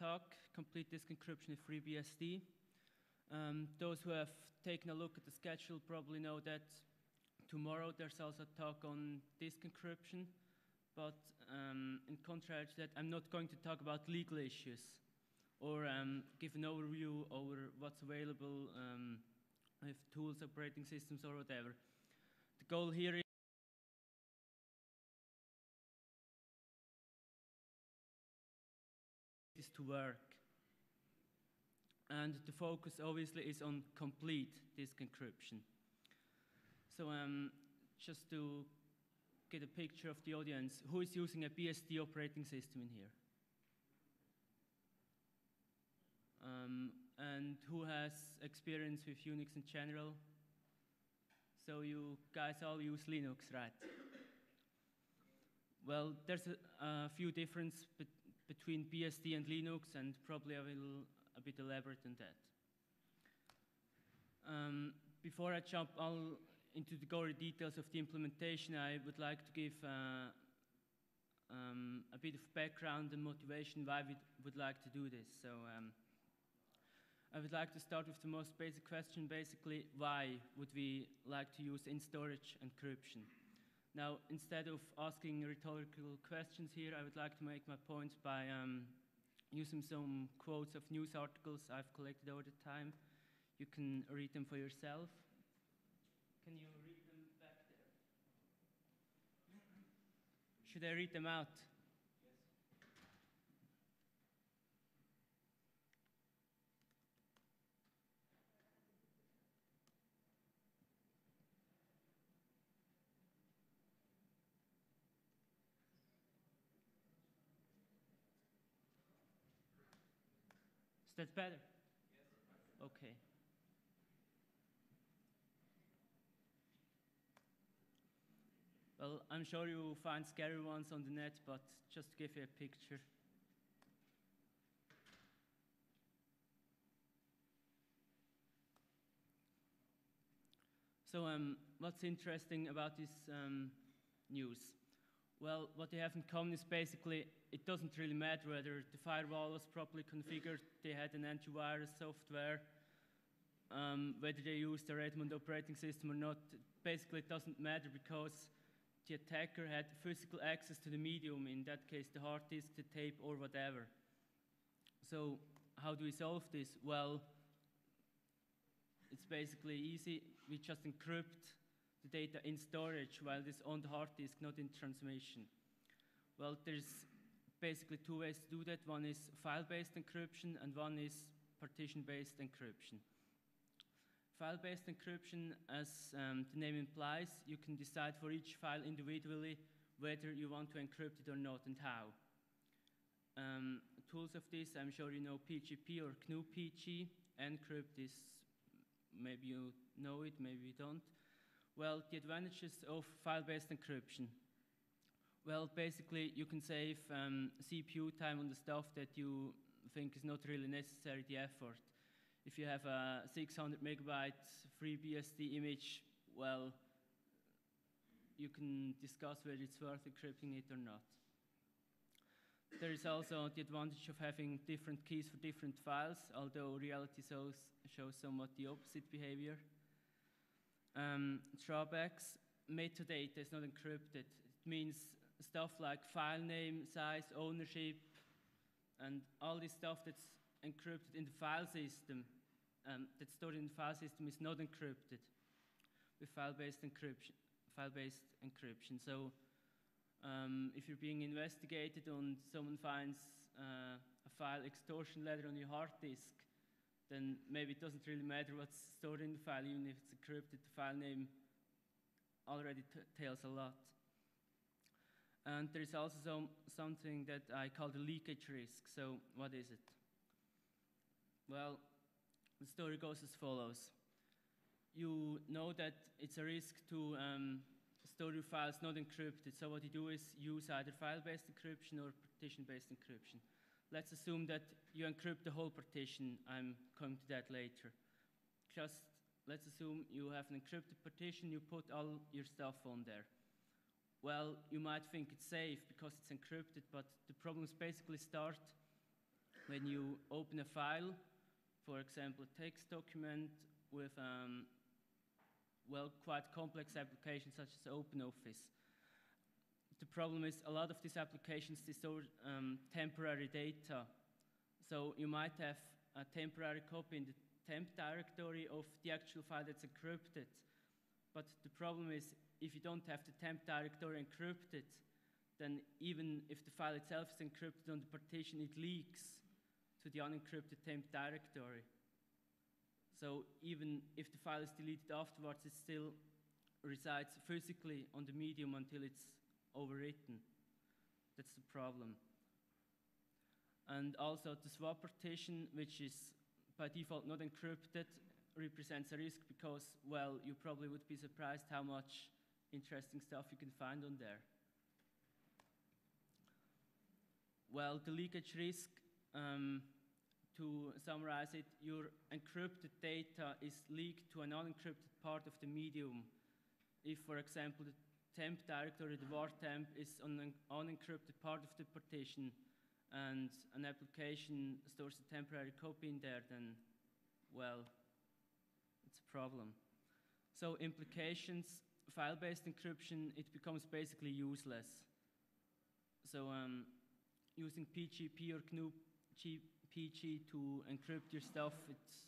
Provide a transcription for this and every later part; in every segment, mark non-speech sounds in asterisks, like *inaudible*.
talk, Complete Disk Encryption with FreeBSD. Um, those who have taken a look at the schedule probably know that tomorrow there's also a talk on disk encryption, but um, in contrast that, I'm not going to talk about legal issues or um, give an overview over what's available um, with tools, operating systems, or whatever. The goal here is to work. And the focus obviously is on complete disk encryption. So um, just to get a picture of the audience, who is using a BSD operating system in here? Um, and who has experience with Unix in general? So you guys all use Linux, right? Well, there's a, a few differences between BSD and Linux, and probably I will a bit elaborate on that. Um, before I jump all into the gory details of the implementation, I would like to give uh, um, a bit of background and motivation why we would like to do this. So um, I would like to start with the most basic question, basically, why would we like to use in-storage encryption? Now, instead of asking rhetorical questions here, I would like to make my point by um, using some quotes of news articles I've collected over the time. You can read them for yourself. Can you read them back there? Should I read them out? Is that better? Okay. Well, I'm sure you will find scary ones on the net, but just to give you a picture. So, um, what's interesting about this um, news? Well, what they have in common is basically it doesn't really matter whether the firewall was properly configured, they had an antivirus software, um, whether they used the Redmond operating system or not. Basically, it doesn't matter because the attacker had physical access to the medium, in that case, the hard disk, the tape, or whatever. So, how do we solve this? Well, it's basically easy. We just encrypt the data in storage while it's on the hard disk, not in transmission. Well, there's basically two ways to do that. One is file-based encryption, and one is partition-based encryption. File-based encryption, as um, the name implies, you can decide for each file individually whether you want to encrypt it or not and how. Um, tools of this, I'm sure you know PGP or GNU-PG. Encrypt is, maybe you know it, maybe you don't. Well, the advantages of file-based encryption. Well, basically, you can save um, CPU time on the stuff that you think is not really necessary, the effort. If you have a 600 megabyte FreeBSD image, well, you can discuss whether it's worth encrypting it or not. There is also the advantage of having different keys for different files, although reality shows, shows somewhat the opposite behavior. Um, drawbacks, metadata is not encrypted. It means stuff like file name, size, ownership, and all this stuff that's encrypted in the file system, um, that's stored in the file system is not encrypted with file-based encryption. File-based encryption. So um, if you're being investigated and someone finds uh, a file extortion letter on your hard disk, then maybe it doesn't really matter what's stored in the file, even if it's encrypted. The file name already tells a lot. And there is also some, something that I call the leakage risk. So, what is it? Well, the story goes as follows. You know that it's a risk to um, store your files not encrypted. So, what you do is use either file based encryption or partition based encryption. Let's assume that you encrypt the whole partition. I'm coming to that later. Just let's assume you have an encrypted partition, you put all your stuff on there. Well, you might think it's safe because it's encrypted, but the problems basically start when you open a file, for example, a text document with, um, well, quite complex applications such as OpenOffice. The problem is a lot of these applications they store um, temporary data. So you might have a temporary copy in the temp directory of the actual file that's encrypted. But the problem is if you don't have the temp directory encrypted, then even if the file itself is encrypted on the partition, it leaks to the unencrypted temp directory. So even if the file is deleted afterwards, it still resides physically on the medium until it's overwritten. That's the problem. And also the swap partition, which is by default not encrypted, represents a risk because, well, you probably would be surprised how much interesting stuff you can find on there. Well, the leakage risk, um, to summarize it, your encrypted data is leaked to an unencrypted part of the medium. If, for example, the temp directory, the var temp, is on an unencrypted part of the partition and an application stores a temporary copy in there, then, well, it's a problem. So implications, file-based encryption, it becomes basically useless. So um, using PGP or GNU to encrypt your stuff, it's,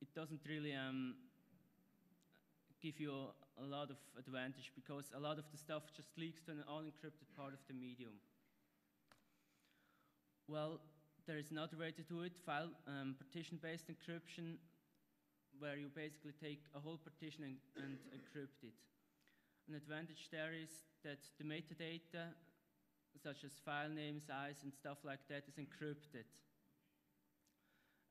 it doesn't really um, give you a, lot of advantage because a lot of the stuff just leaks to an unencrypted part of the medium. Well, there is another way to do it, file um, partition-based encryption, where you basically take a whole partition and, and encrypt it. An advantage there is that the metadata, such as file names, size, and stuff like that, is encrypted.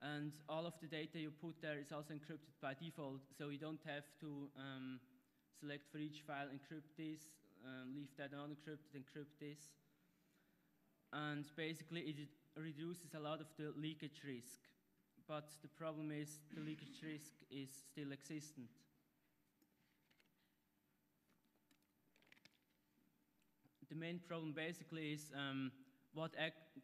And all of the data you put there is also encrypted by default, so you don't have to um, select for each file, encrypt this, um, leave that unencrypted, encrypt this. And basically, it reduces a lot of the leakage risk. But the problem is the leakage risk is still existent. The main problem basically is um, what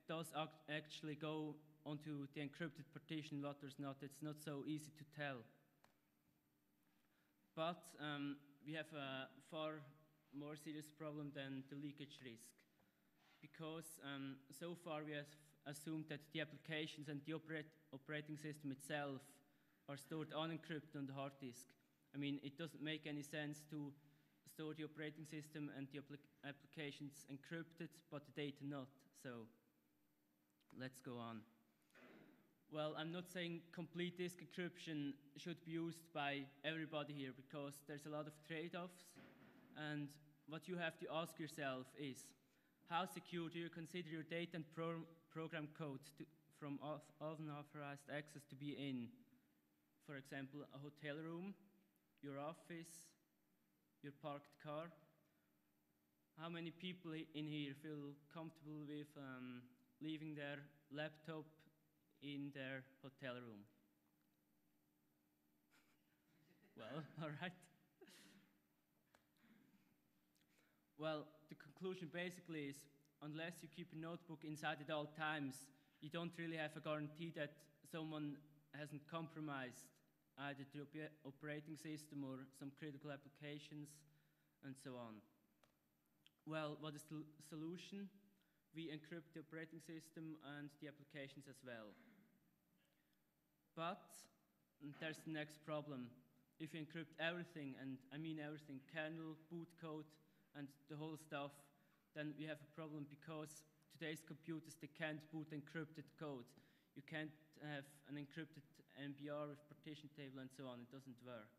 does actually go onto the encrypted partition, what does not. It's not so easy to tell. But um, we have a far more serious problem than the leakage risk. Because um, so far we have assumed that the applications and the operate operating system itself are stored unencrypted on the hard disk. I mean, it doesn't make any sense to store the operating system and the applic applications encrypted, but the data not. So let's go on. Well, I'm not saying complete disk encryption should be used by everybody here because there's a lot of trade-offs. And what you have to ask yourself is, how secure do you consider your data and pro program code to, from unauthorized access to be in? For example, a hotel room, your office, your parked car. How many people in here feel comfortable with um, leaving their laptop in their hotel room? *laughs* well, *laughs* all right. Well, the conclusion basically is unless you keep a notebook inside at all times, you don't really have a guarantee that someone hasn't compromised either the operating system or some critical applications and so on. Well, what is the solution? We encrypt the operating system and the applications as well. But there's the next problem. If you encrypt everything, and I mean everything, kernel, boot code, and the whole stuff, then we have a problem because today's computers, they can't boot encrypted code. You can't have an encrypted MBR with partition table and so on. It doesn't work.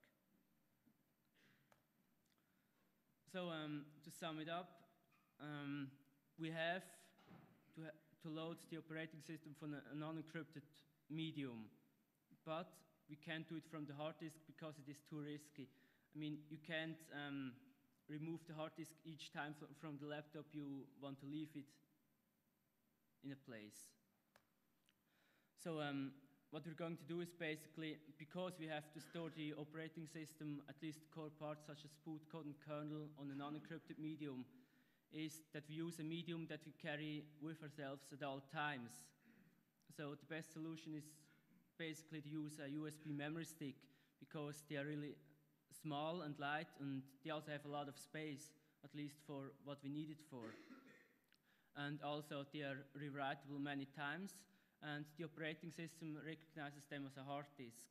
So um, to sum it up, um, we have to, ha to load the operating system from a, a non-encrypted medium, but we can't do it from the hard disk because it is too risky. I mean, you can't um, remove the hard disk each time from the laptop you want to leave it in a place. So um, what we're going to do is basically, because we have to store the operating system, at least core parts such as boot code and kernel on an unencrypted medium, is that we use a medium that we carry with ourselves at all times. so the best solution is basically to use a USB memory stick because they are really small and light and they also have a lot of space, at least for what we need it for. And also they are rewritable many times and the operating system recognizes them as a hard disk,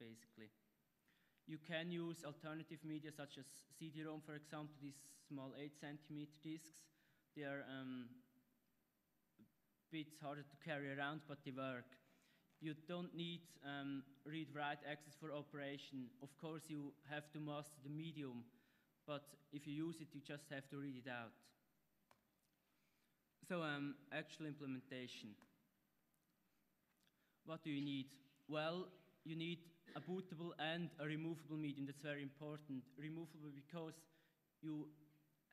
basically. You can use alternative media such as CD-ROM, for example, these small 8 centimeter disks. They are um, a bit harder to carry around, but they work. You don't need um, read-write access for operation. Of course, you have to master the medium, but if you use it, you just have to read it out. So, um, actual implementation. What do you need? Well, you need a bootable and a removable medium. That's very important. Removable because you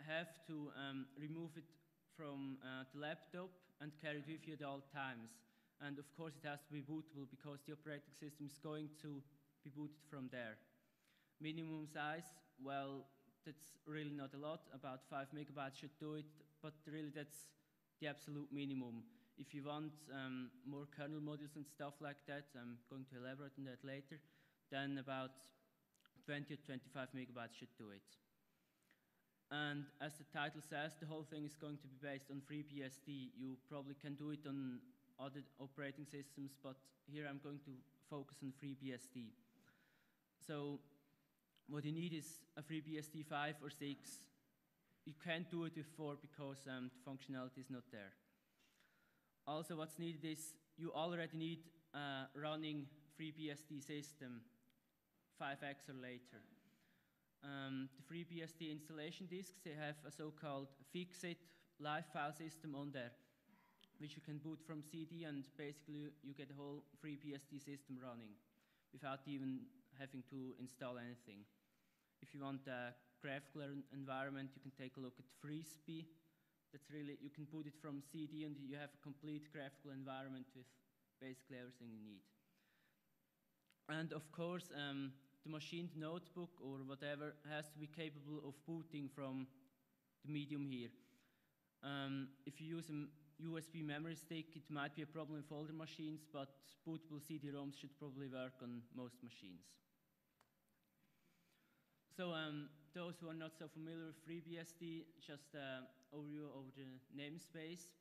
have to um, remove it from uh, the laptop and carry it with you at all times. And of course, it has to be bootable because the operating system is going to be booted from there. Minimum size, well, that's really not a lot. About 5 megabytes should do it, but really that's the absolute minimum. If you want um, more kernel modules and stuff like that, I'm going to elaborate on that later, then about 20 or 25 megabytes should do it. And as the title says, the whole thing is going to be based on FreeBSD. You probably can do it on other operating systems, but here I'm going to focus on FreeBSD. So what you need is a FreeBSD 5 or 6. You can't do it with 4 because um, the functionality is not there. Also, what's needed is you already need a running FreeBSD system, 5x or later. Um, the FreeBSD installation disks, they have a so-called fixit live file system on there, which you can boot from CD and basically you get a whole free FreeBSD system running without even having to install anything. If you want a graphical environment, you can take a look at FreeSBIE. That's really, you can put it from CD and you have a complete graphical environment with basically everything you need. And of course, um, the machined notebook or whatever has to be capable of booting from the medium here. Um, if you use a USB memory stick, it might be a problem with older machines, but bootable CD-ROMs should probably work on most machines. So um, those who are not so familiar with FreeBSD, just uh, overview of the namespace.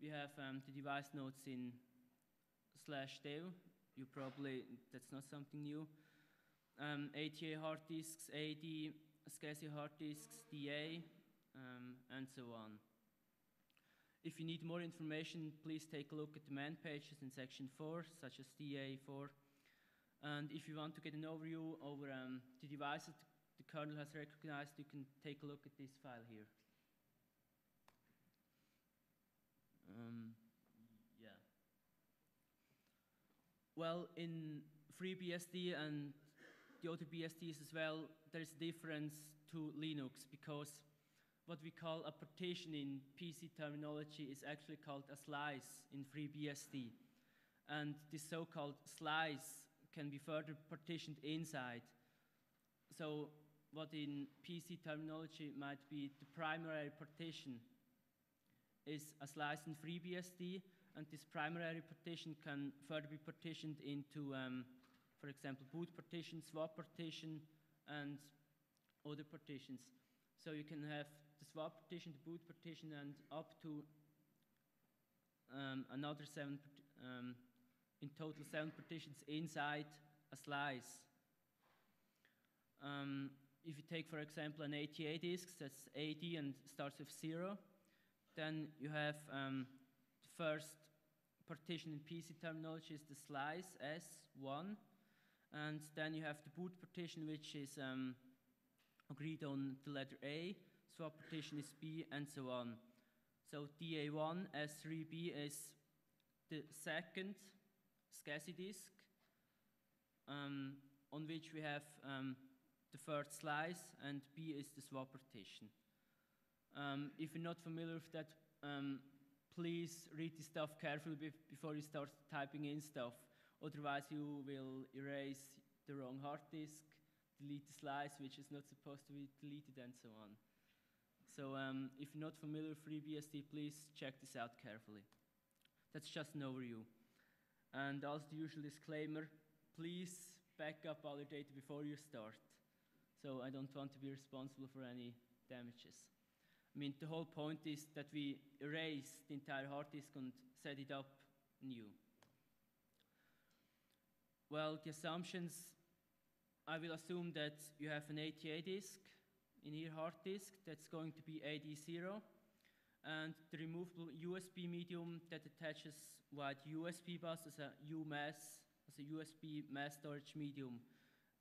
We have um, the device nodes in slash dev. You probably, that's not something new. Um, ATA hard disks, AD, SCSI hard disks, DA, um, and so on. If you need more information, please take a look at the man pages in section 4, such as DA4. And if you want to get an overview over um, the devices the kernel has recognized, you can take a look at this file here. Um, yeah. Well, in FreeBSD and the other BSDs as well, there's a difference to Linux because what we call a partition in PC terminology is actually called a slice in FreeBSD. And this so-called slice can be further partitioned inside. So what in PC terminology might be the primary partition is a slice in FreeBSD, and this primary partition can further be partitioned into, um, for example, boot partition, swap partition, and other partitions. So you can have the swap partition, the boot partition, and up to um, another seven, um, in total seven partitions inside a slice. Um, if you take, for example, an ATA disk that's AD and starts with zero, then you have um, the first partition in PC terminology is the slice S1, and then you have the boot partition, which is um, agreed on the letter A, swap partition is B, and so on. So DA1, S3B is the second SCSI disk, um, on which we have um, the third slice, and B is the swap partition. Um, if you're not familiar with that, um, please read the stuff carefully be before you start typing in stuff. Otherwise, you will erase the wrong hard disk, delete the slice, which is not supposed to be deleted, and so on. So um, if you're not familiar with FreeBSD, please check this out carefully. That's just an overview. And also the usual disclaimer, please back up all your data before you start. So I don't want to be responsible for any damages. I mean, the whole point is that we erase the entire hard disk and set it up new. Well, the assumptions, I will assume that you have an ATA disk in your hard disk that's going to be AD0 and the removable USB medium that attaches via USB bus as a UMass, as a USB mass storage medium.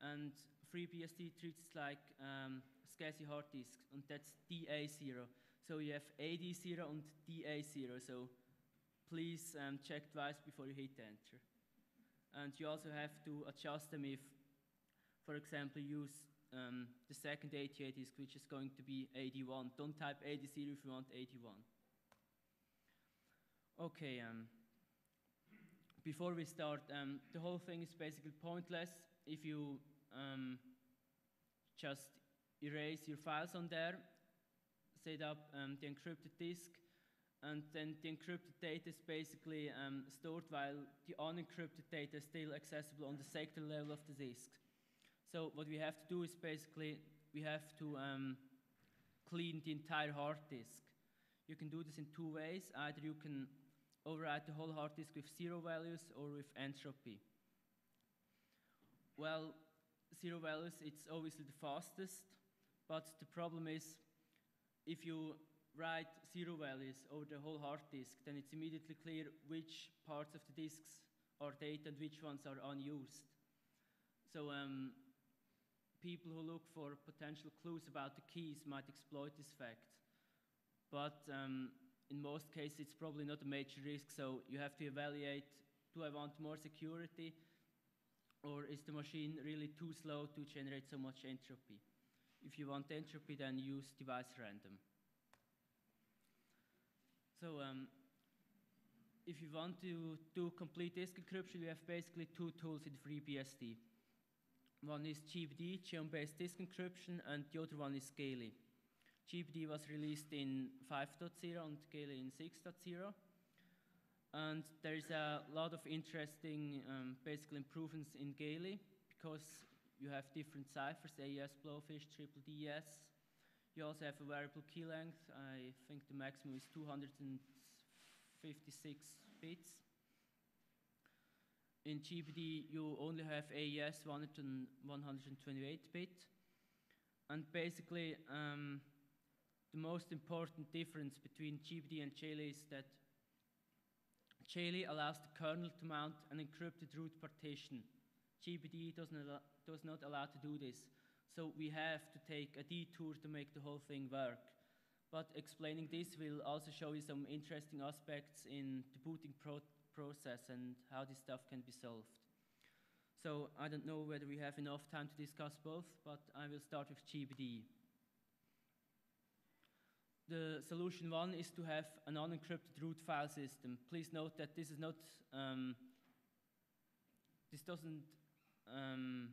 And FreeBSD treats it like um, SCSI hard disk, and that's DA0. So you have AD0 and DA0, so please um, check twice before you hit enter. And you also have to adjust them if, for example, use um, the second ATA disk, which is going to be AD1. Don't type AD0 if you want AD1. Okay, um, before we start, um, the whole thing is basically pointless if you um, just erase your files on there, set up um, the encrypted disk, and then the encrypted data is basically um, stored while the unencrypted data is still accessible on the sector level of the disk. So what we have to do is basically we have to um, clean the entire hard disk. You can do this in two ways. Either you can overwrite the whole hard disk with zero values or with entropy. Well, zero values, it's obviously the fastest, but the problem is if you write zero values over the whole hard disk, then it's immediately clear which parts of the disks are data and which ones are unused. So um, people who look for potential clues about the keys might exploit this fact. But um, in most cases, it's probably not a major risk, so you have to evaluate, do I want more security? Or is the machine really too slow to generate so much entropy? If you want entropy, then use device random. So um, if you want to do complete disk encryption, you have basically two tools in FreeBSD. One is GBDE, geom-based disk encryption, and the other one is GELI. GBDE was released in 5.0 and GELI in 6.0. And there is a lot of interesting um, basic improvements in GELI because you have different ciphers, AES, Blowfish, triple DES, you also have a variable key length. I think the maximum is 256 bits. In GBDE, you only have AES 128 bit. And basically, um, the most important difference between GBDE and GELI is that GELI allows the kernel to mount an encrypted root partition. GBDE does not, does not allow to do this. So we have to take a detour to make the whole thing work. But explaining this will also show you some interesting aspects in the booting pro process and how this stuff can be solved. So I don't know whether we have enough time to discuss both, but I will start with GBDE. The solution one is to have an unencrypted root file system. Please note that this is not, um, this doesn't um,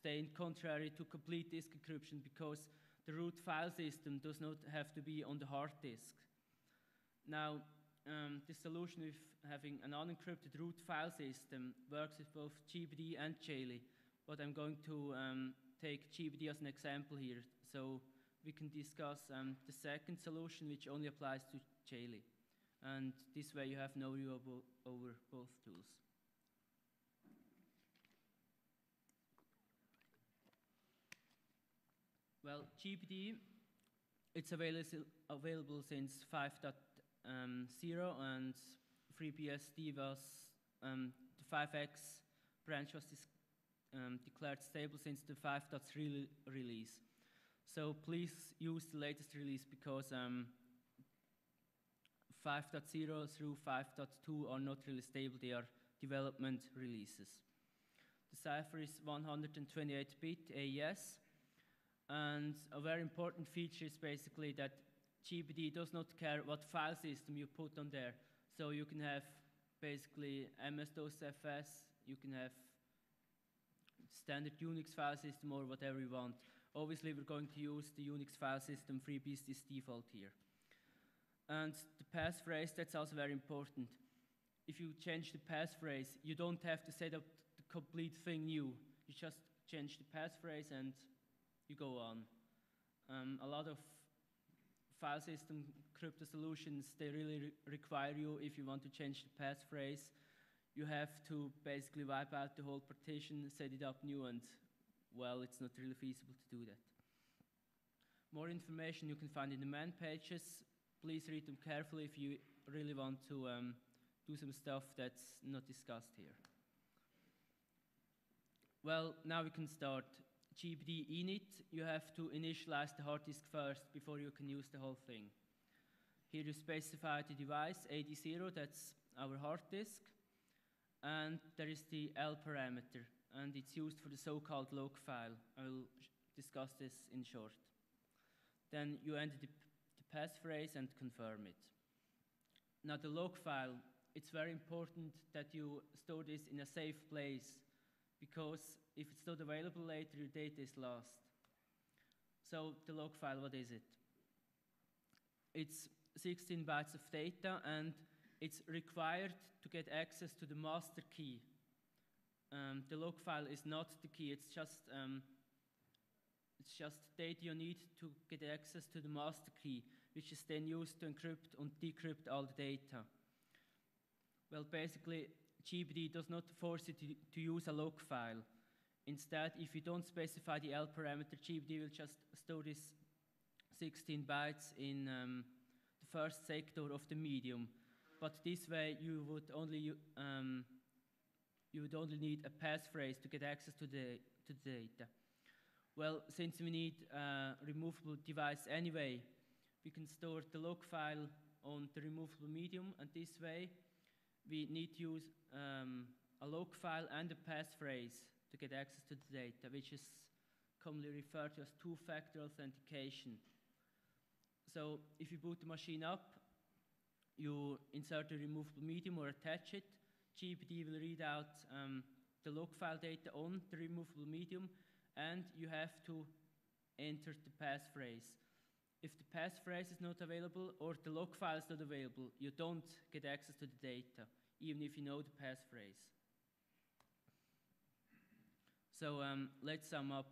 stay in contrary to complete disk encryption because the root file system does not have to be on the hard disk. Now, um, solution with having an unencrypted root file system works with both GBDE and GELI, but I'm going to um, take GBDE as an example here. So we can discuss um, the second solution, which only applies to GELI. And this way you have no view over both tools. Well, GBDE, it's available, available since 5.0 um, and FreeBSD was, um, the 5x branch was um, declared stable since the 5.3 release. So please use the latest release because um, 5.0 through 5.2 are not really stable, they are development releases. The cipher is 128-bit AES, and a very important feature is basically that GBDE does not care what file system you put on there. So you can have basically MS-DOS FS, you can have standard Unix file system or whatever you want. Obviously, we're going to use the Unix file system FreeBSD's default here. And the passphrase, that's also very important. If you change the passphrase, you don't have to set up the complete thing new. You just change the passphrase and you go on. Um, a lot of file system crypto solutions, they really re require you, if you want to change the passphrase, you have to basically wipe out the whole partition, set it up new, and well, it's not really feasible to do that. More information you can find in the man pages. Please read them carefully if you really want to um, do some stuff that's not discussed here. Well, now we can start. GBDE init, you have to initialize the hard disk first before you can use the whole thing. Here you specify the device, AD0, that's our hard disk, and there is the L parameter, and it's used for the so-called log file. I will discuss this in short. Then you enter the, the passphrase and confirm it. Now the log file, it's very important that you store this in a safe place because if it's not available later, your data is lost. So the log file, what is it? It's 16 bytes of data and it's required to get access to the master key. Um, the log file is not the key, it's just, um, it's just data you need to get access to the master key, which is then used to encrypt and decrypt all the data. Well, basically, GBDE does not force you to, to use a log file. Instead, if you don't specify the L parameter, GBDE will just store this 16 bytes in um, the first sector of the medium. But this way, you would only um, you would only need a passphrase to get access to the to the data. Well, since we need a removable device anyway, we can store the log file on the removable medium, and this way, we need to use um, a log file and a passphrase to get access to the data, which is commonly referred to as two-factor authentication. So if you boot the machine up, you insert the removable medium or attach it. GBDE will read out um, the log file data on the removable medium, and you have to enter the passphrase. If the passphrase is not available or the log file is not available, you don't get access to the data, even if you know the passphrase. So um, let's sum up.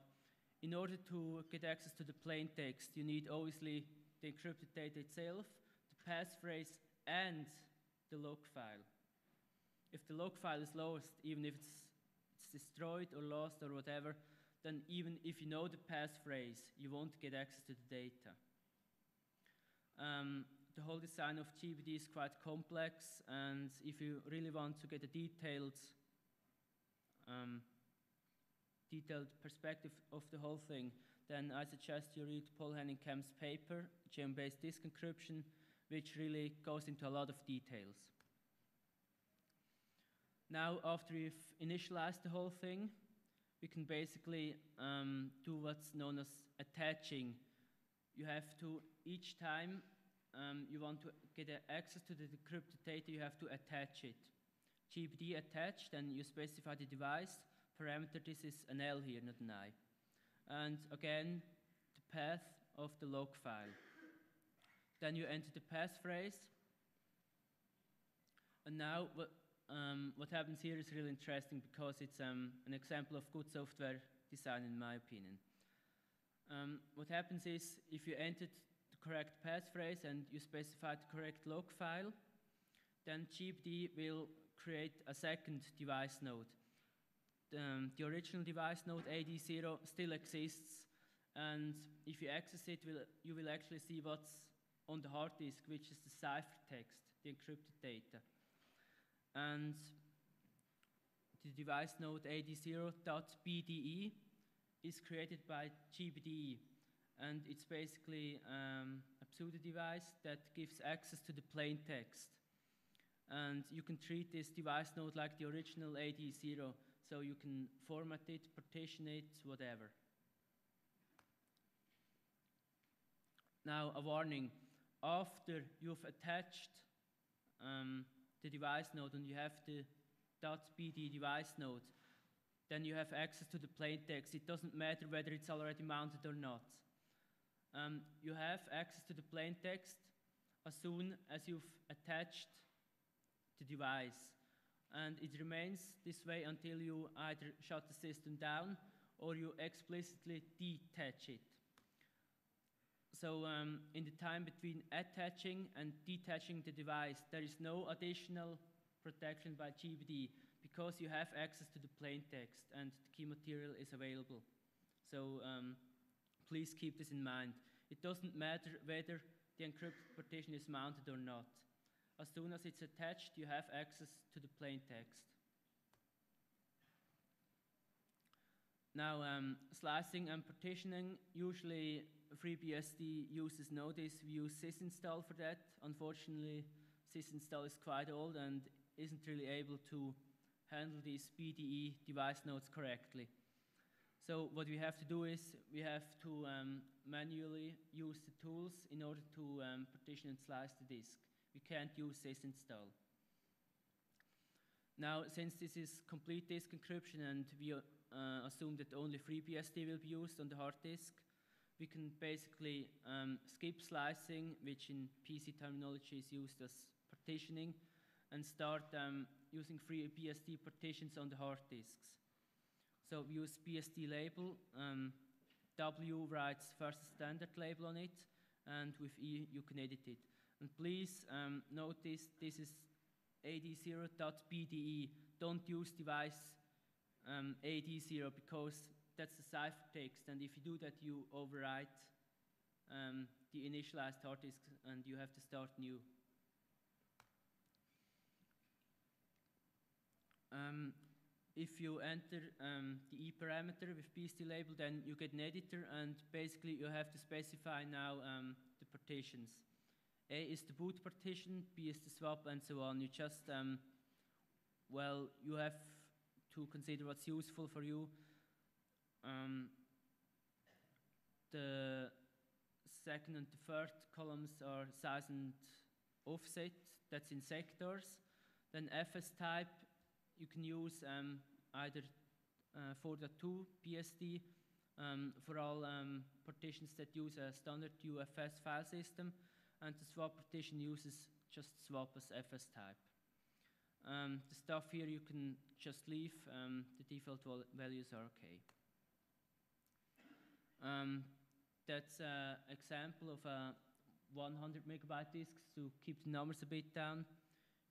In order to get access to the plain text, you need obviously the encrypted data itself, the passphrase, and the log file. If the log file is lost, even if it's, it's destroyed or lost or whatever, then even if you know the passphrase, you won't get access to the data. Um, the whole design of GBDE is quite complex, and if you really want to get a detailed um, detailed perspective of the whole thing, then I suggest you read Poul-Henning Kamp's paper, GEOM-based disk encryption, which really goes into a lot of details. Now, after we've initialized the whole thing, we can basically um, do what's known as attaching. You have to, each time um, you want to get access to the decrypted data, you have to attach it. GBDE attached, and you specify the device, parameter, this is an L here, not an I. And again, the path of the log file. Then you enter the passphrase. And now what, um, what happens here is really interesting because it's um, an example of good software design in my opinion. Um, what happens is if you entered the correct passphrase and you specify the correct log file, then GBDE will create a second device node um, the original device node AD0 still exists. And if you access it, will, you will actually see what's on the hard disk, which is the ciphertext, the encrypted data. And the device node AD0.BDE is created by GBDE. And it's basically um, a pseudo device that gives access to the plain text. And you can treat this device node like the original AD0 so you can format it, partition it, whatever. Now, a warning. After you've attached um, the device node and you have the .bd device node, then you have access to the plain text. It doesn't matter whether it's already mounted or not. Um, you have access to the plain text as soon as you've attached the device. And it remains this way until you either shut the system down or you explicitly detach it. So um, in the time between attaching and detaching the device, there is no additional protection by GBDE because you have access to the plain text and the key material is available. So um, please keep this in mind. It doesn't matter whether the encrypted partition is mounted or not. As soon as it's attached, you have access to the plain text. Now, um, slicing and partitioning, usually FreeBSD uses this. We use sysinstall for that. Unfortunately, sysinstall is quite old and isn't really able to handle these BDE device nodes correctly. So what we have to do is we have to um, manually use the tools in order to um, partition and slice the disk. We can't use sysinstall. Now, since this is complete disk encryption and we uh, assume that only FreeBSD will be used on the hard disk, we can basically um, skip slicing, which in PC terminology is used as partitioning, and start um, using FreeBSD partitions on the hard disks. So we use BSD label. Um, w writes first standard label on it, and with E you can edit it. And please um, notice this is ad0.bde. Don't use device um, ad0 because that's the ciphertext, and if you do that, you overwrite um, the initialized hard disk, and you have to start new. Um, if you enter um, the E parameter with BSD label, then you get an editor, and basically you have to specify now um, the partitions. A is the boot partition, B is the swap, and so on. You just, um, well, you have to consider what's useful for you. Um, the second and the third columns are size and offset, that's in sectors. Then FS type, you can use um, either uh, 4.2 BSD um, for all um, partitions that use a standard UFS file system, and the swap partition uses just swap as FS type. Um, the stuff here you can just leave, um, the default values are okay. Um, that's an example of a 100 megabyte disk to keep the numbers a bit down.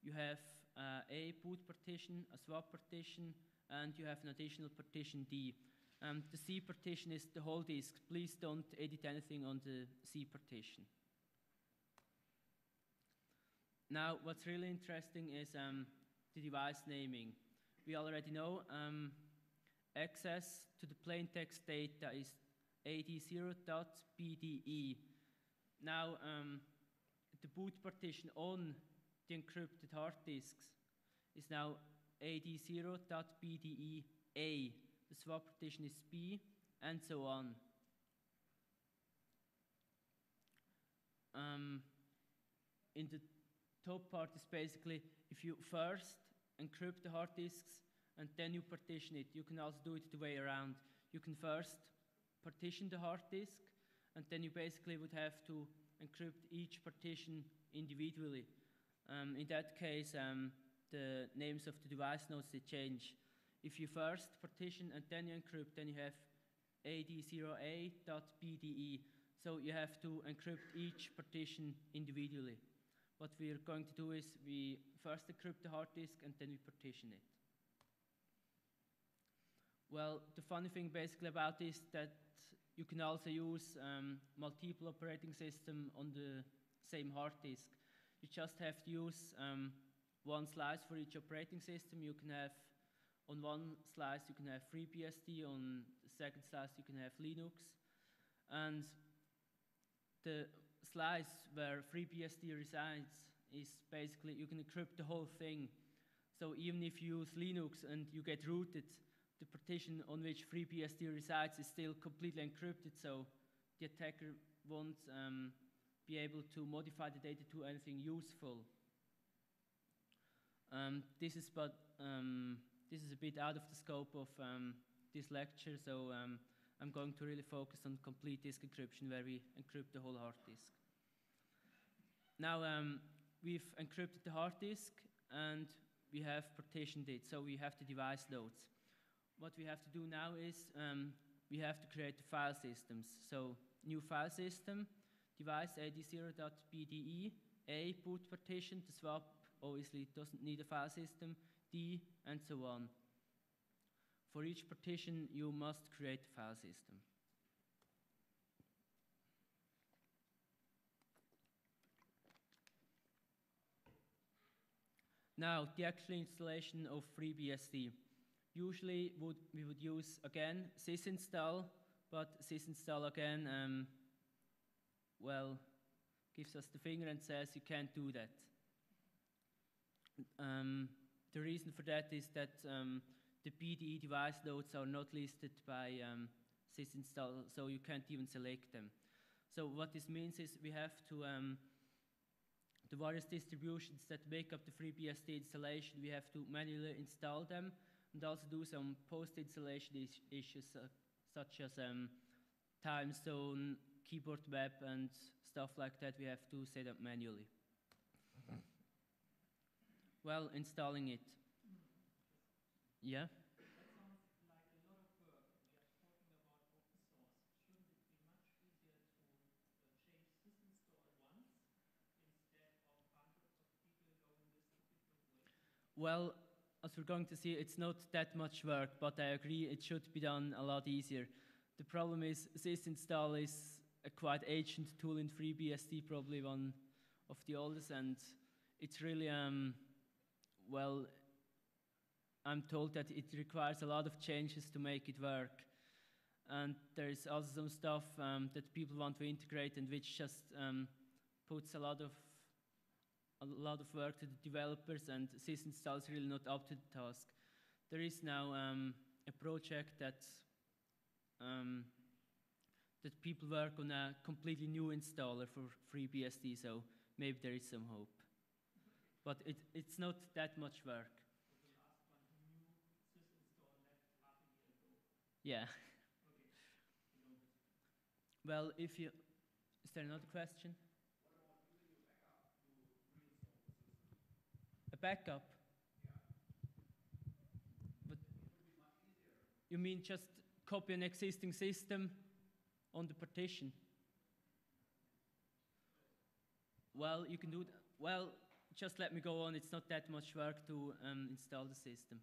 You have uh, a boot partition, a swap partition, and you have an additional partition D. Um, the C partition is the whole disk. Please don't edit anything on the C partition. Now, what's really interesting is um, the device naming. We already know um, access to the plain text data is ad0.bde. Now, um, the boot partition on the encrypted hard disks is now ad0.bde A. The swap partition is B, and so on. Um, in the top part is basically if you first encrypt the hard disks and then you partition it. You can also do it the way around. You can first partition the hard disk, and then you basically would have to encrypt each partition individually. Um, in that case, um, the names of the device nodes they change. If you first partition and then you encrypt, then you have ad0a.bde. So you have to encrypt each partition individually. What we're going to do is we first encrypt the hard disk and then we partition it. Well, the funny thing basically about this that you can also use um, multiple operating system on the same hard disk. You just have to use um, one slice for each operating system. You can have, on one slice, you can have FreeBSD, on the second slice, you can have Linux. And the slice where FreeBSD resides is basically, you can encrypt the whole thing. So even if you use Linux and you get rooted, the partition on which FreeBSD resides is still completely encrypted, so the attacker won't um, be able to modify the data to anything useful. Um, this is but um, this is a bit out of the scope of um, this lecture, so um, I'm going to really focus on complete disk encryption, where we encrypt the whole hard disk. now um, we've encrypted the hard disk and we have partitioned it, so we have the device loads. What we have to do now is um, we have to create the file systems. So new file system, device ad0.bde, A boot partition, the swap obviously doesn't need a file system, D, and so on. For each partition, you must create a file system. Now, the actual installation of FreeBSD. Usually would, we would use, again, sysinstall, but sysinstall again, um, well, gives us the finger and says you can't do that. Um, the reason for that is that um, the PDE device nodes are not listed by um, sysinstall, so you can't even select them. So what this means is we have to um, the various distributions that make up the FreeBSD installation, we have to manually install them and also do some post-installation is issues uh, such as um, time zone, keyboard web, and stuff like that we have to set up manually. Well, installing it. Yeah? Well, as we're going to see, it's not that much work, but I agree it should be done a lot easier. The problem is sysinstall is a quite ancient tool in FreeBSD, probably one of the oldest, and it's really, um, well, I'm told that it requires a lot of changes to make it work. And there's also some stuff um, that people want to integrate and which just um, puts a lot of a lot of work to the developers and sysinstall is really not up to the task. There is now um, a project that um, that people work on a completely new installer for FreeBSD, so maybe there is some hope. But it, it's not that much work. Yeah. well, if you, is there another question? A backup? But you mean just copy an existing system on the partition? Well, you can do that. Well, just let me go on. It's not that much work to um, install the system.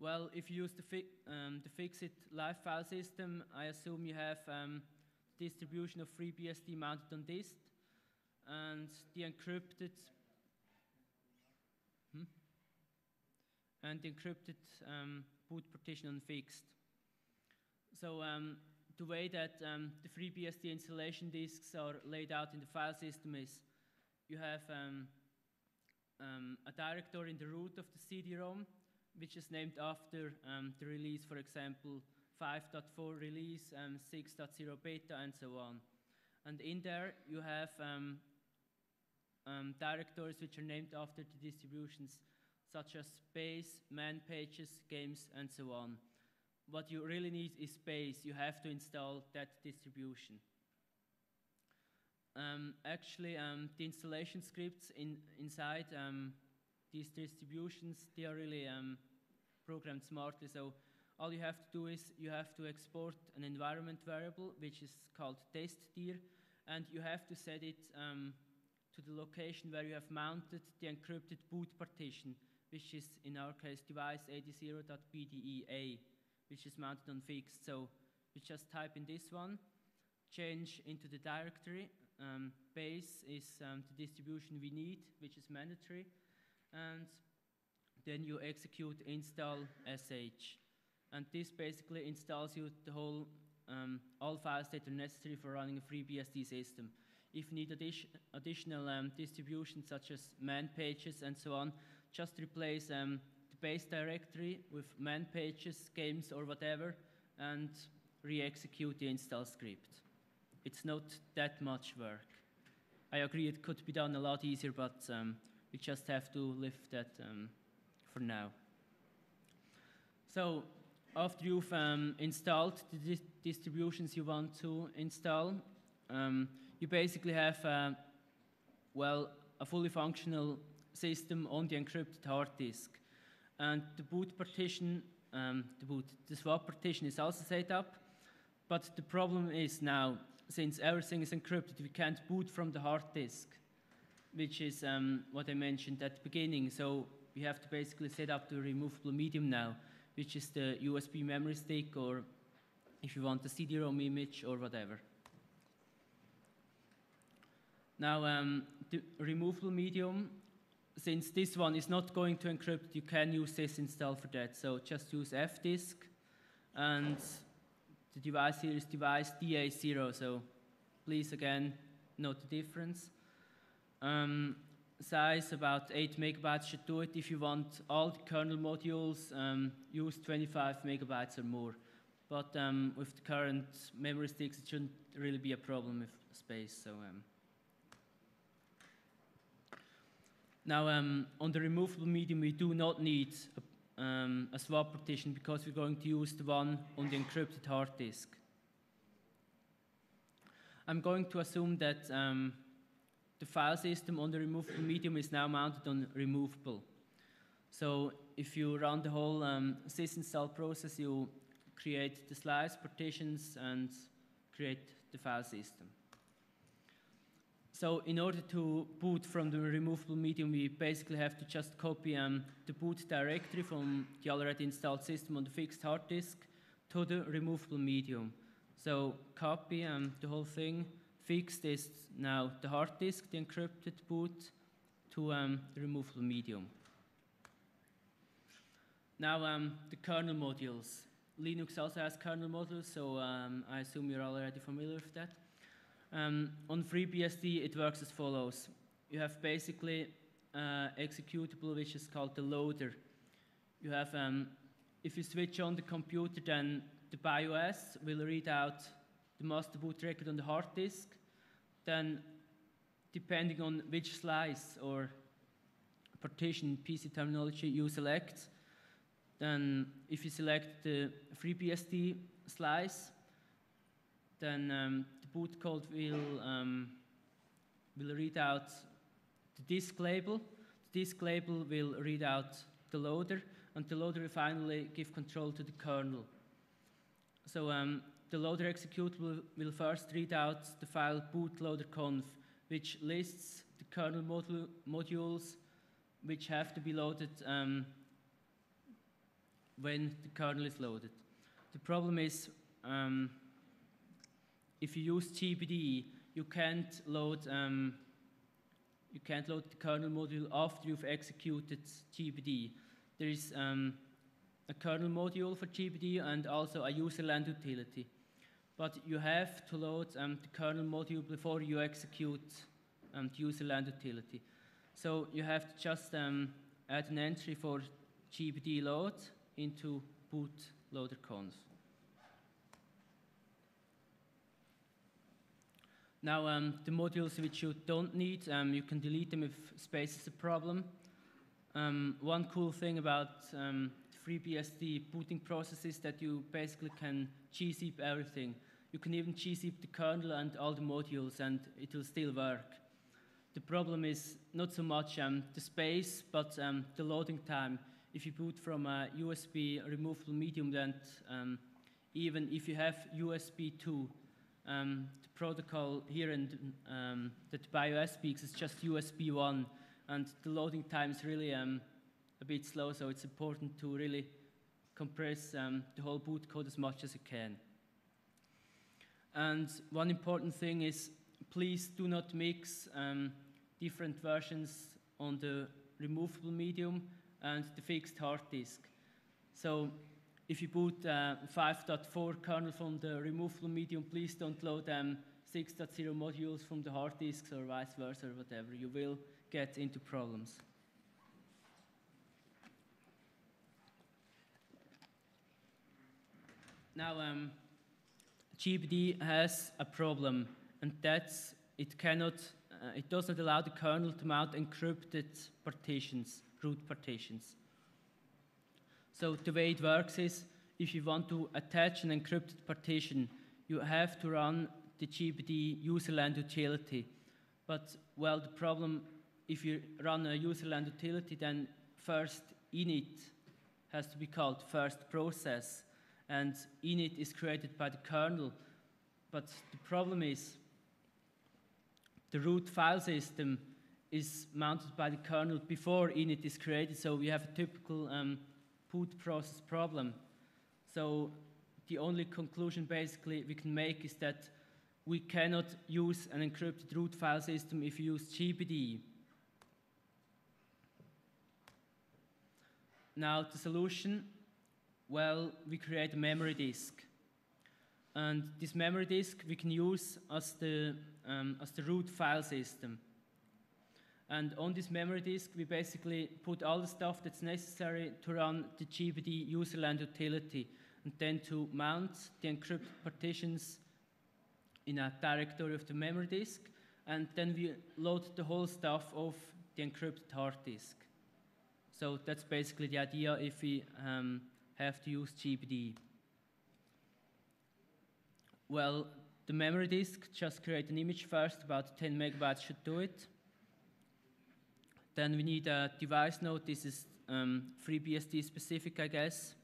Well, if you use the, fi um, the Fixit live file system, I assume you have um, distribution of FreeBSD mounted on disk and the encrypted hmm? and the encrypted um, boot partition unfixed. So um, the way that um, the FreeBSD installation disks are laid out in the file system is you have um, a directory in the root of the CD-ROM, which is named after um, the release, for example, 5.4 release, 6.0 beta, and so on. And in there, you have um, um, directories which are named after the distributions, such as base, man pages, games, and so on. What you really need is base. You have to install that distribution. Um, actually, um, the installation scripts in, inside um, these distributions, they are really um, programmed smartly. So all you have to do is you have to export an environment variable, which is called test DESTDIR, and you have to set it um, to the location where you have mounted the encrypted boot partition, which is in our case device ad0.bdea, which is mounted on fixed. So we just type in this one, change into the directory. Um, base is um, the distribution we need, which is mandatory. And then you execute install sh. And this basically installs you the whole, um, all files that are necessary for running a FreeBSD system. If you need addition, additional um, distributions such as man pages and so on, just replace um, the base directory with man pages, games, or whatever, and re-execute the install script. It's not that much work. I agree it could be done a lot easier, but um, we just have to live that um, for now. So after you've um, installed the di distributions you want to install, um, you basically have, uh, well, a fully functional system on the encrypted hard disk. And the boot partition, um, the boot, the swap partition is also set up. But the problem is now, since everything is encrypted, we can't boot from the hard disk, which is um, what I mentioned at the beginning. So we have to basically set up the removable medium now, which is the USB memory stick, or if you want the CD-ROM image or whatever. Now, um, the removable medium, since this one is not going to encrypt, you can use this install for that. So just use fdisk, and the device here is device DA0, so please again note the difference. Um, size about 8 megabytes should do it. If you want all the kernel modules, um, use 25 megabytes or more. But um, with the current memory sticks, it shouldn't really be a problem with space. So. Um, Now, um, on the removable medium, we do not need a, um, a, swap partition because we're going to use the one on the encrypted hard disk. I'm going to assume that the file system on the removable medium is now mounted on removable. So if you run the whole um, sysinstall process, you create the slice partitions and create the file system. So in order to boot from the removable medium, we basically have to just copy um, the boot directory from the already installed system on the fixed hard disk to the removable medium. So copy um, the whole thing. Fixed is now the hard disk, the encrypted boot, to um, the removable medium. Now um, the kernel modules. Linux also has kernel modules, so um, I assume you're already familiar with that. Um, on FreeBSD, it works as follows. You have basically uh, executable which is called the loader. You have, um, if you switch on the computer, then the BIOS will read out the master boot record on the hard disk. Then, depending on which slice or partition PC terminology you select, then if you select the FreeBSD slice, then um, boot code will, um, will read out the disk label. The disk label will read out the loader, and the loader will finally give control to the kernel. So um, the loader executable will first read out the file bootloader.conf, which lists the kernel modu modules which have to be loaded um, when the kernel is loaded. The problem is um, if you use GBDE, you can't load um, you can't load the kernel module after you've executed GBDE. There is um, a kernel module for GBDE and also a userland utility. But you have to load um, the kernel module before you execute um, the userland utility. So you have to just um, add an entry for GBDE load into bootloader.conf. Now, um, the modules which you don't need, um, you can delete them if space is a problem. Um, one cool thing about um, FreeBSD booting process is that you basically can gzip everything. You can even gzip the kernel and all the modules, and it will still work. The problem is not so much um, the space, but um, the loading time. If you boot from a USB removable medium, then even if you have USB 2, um, the protocol here in, um, that BIOS speaks is just USB 1, and the loading time is really um, a bit slow, so it's important to really compress um, the whole boot code as much as you can. And one important thing is please do not mix um, different versions on the removable medium and the fixed hard disk. So if you boot uh, 5.4 kernel from the removable medium, please don't load um, 6.0 modules from the hard disks or vice versa or whatever. You will get into problems. Now, um, GBDE has a problem, and that's it cannot, uh, it does not allow the kernel to mount encrypted partitions, root partitions. So the way it works is, if you want to attach an encrypted partition, you have to run the GBDE userland utility. But, well, the problem, if you run a userland utility, then first init has to be called first process. And init is created by the kernel. But the problem is the root file system is mounted by the kernel before init is created, so we have a typical um, boot process problem. So the only conclusion basically we can make is that we cannot use an encrypted root file system if you use GBDE. Now the solution, well, we create a memory disk. And this memory disk we can use as the, um, as the root file system. And on this memory disk, we basically put all the stuff that's necessary to run the GBDE userland utility and then to mount the encrypted partitions in a directory of the memory disk. And then we load the whole stuff off the encrypted hard disk. So that's basically the idea if we um, have to use GBDE? Well, the memory disk, just create an image first, about 10 megabytes should do it. Then we need a device node. This is um, FreeBSD specific, I guess.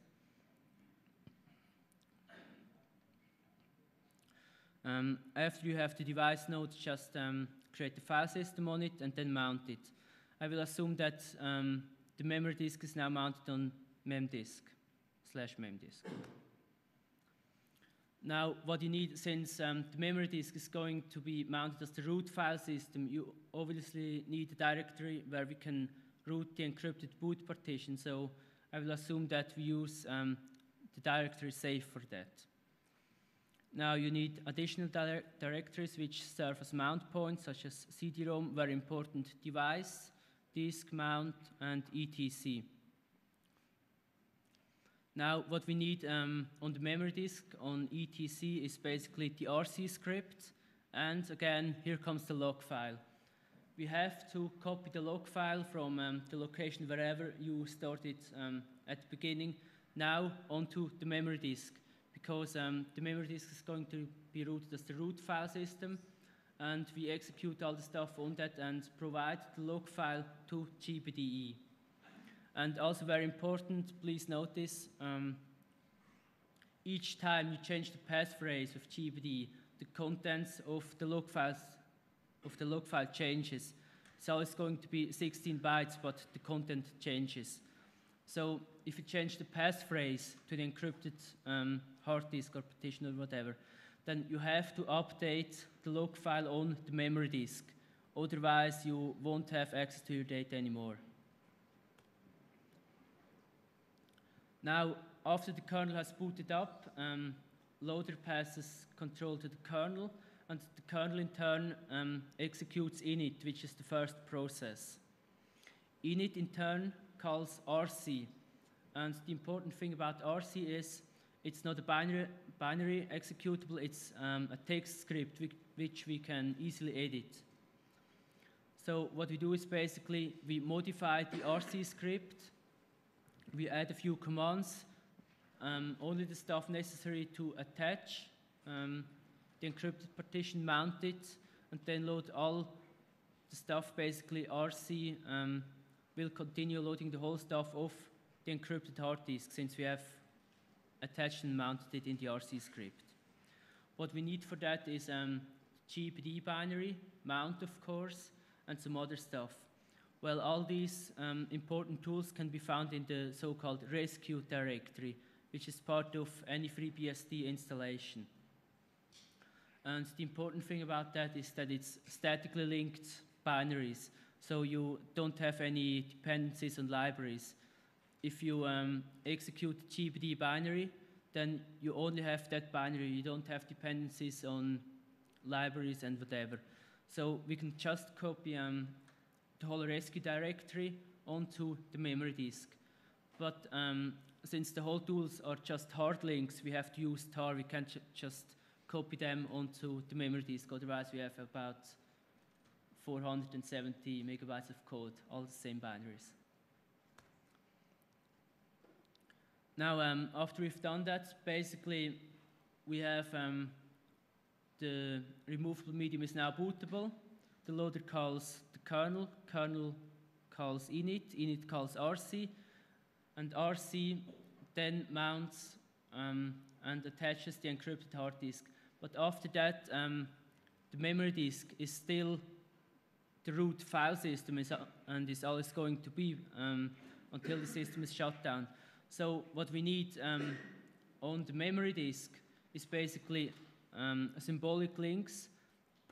Um, after you have the device node, just um, create the file system on it and then mount it. I will assume that um, the memory disk is now mounted on memdisk slash memdisk. Now, what you need, since um, the memory disk is going to be mounted as the root file system, you obviously need a directory where we can root the encrypted boot partition. So I will assume that we use um, the directory safe for that. Now you need additional dire directories which serve as mount points, such as CD-ROM, very important device, disk mount, and etc. Now, what we need um, on the memory disk on ETC is basically the RC script. And again, here comes the log file. We have to copy the log file from um, the location wherever you started um, at the beginning now onto the memory disk because um, the memory disk is going to be rooted as the root file system and we execute all the stuff on that and provide the log file to GBDE. And also very important, please notice, um, each time you change the passphrase of GBDE, the contents of the log files of the log file changes. So it's going to be 16 bytes, but the content changes. So if you change the passphrase to the encrypted um, hard disk or partition or whatever, then you have to update the log file on the memory disk. Otherwise, you won't have access to your data anymore. Now, after the kernel has booted up, um, loader passes control to the kernel, and the kernel in turn um, executes init, which is the first process. Init in turn calls RC, and the important thing about RC is it's not a binary, binary executable, it's um, a text script which, which we can easily edit. So what we do is basically we modify the RC script we add a few commands, um, only the stuff necessary to attach um, the encrypted partition, mount it, and then load all the stuff, basically RC um, will continue loading the whole stuff off the encrypted hard disk since we have attached and mounted it in the RC script. What we need for that is um, GBDE binary, mount of course, and some other stuff. Well, all these um, important tools can be found in the so-called rescue directory, which is part of any FreeBSD installation. And the important thing about that is that it's statically linked binaries, so you don't have any dependencies on libraries. If you um, execute GBDE binary, then you only have that binary. You don't have dependencies on libraries and whatever. So we can just copy um, the whole rescue directory onto the memory disk. But um, since the whole tools are just hard links, we have to use tar. We can't just copy them onto the memory disk. Otherwise, we have about 470 megabytes of code, all the same binaries. Now, um, after we've done that, basically, we have um, the removable medium is now bootable. The loader calls the kernel, kernel calls init, init calls RC, and RC then mounts um, and attaches the encrypted hard disk. But after that, um, the memory disk is still the root file system is, uh, and is always going to be um, until the system is shut down. So what we need um, on the memory disk is basically um, symbolic links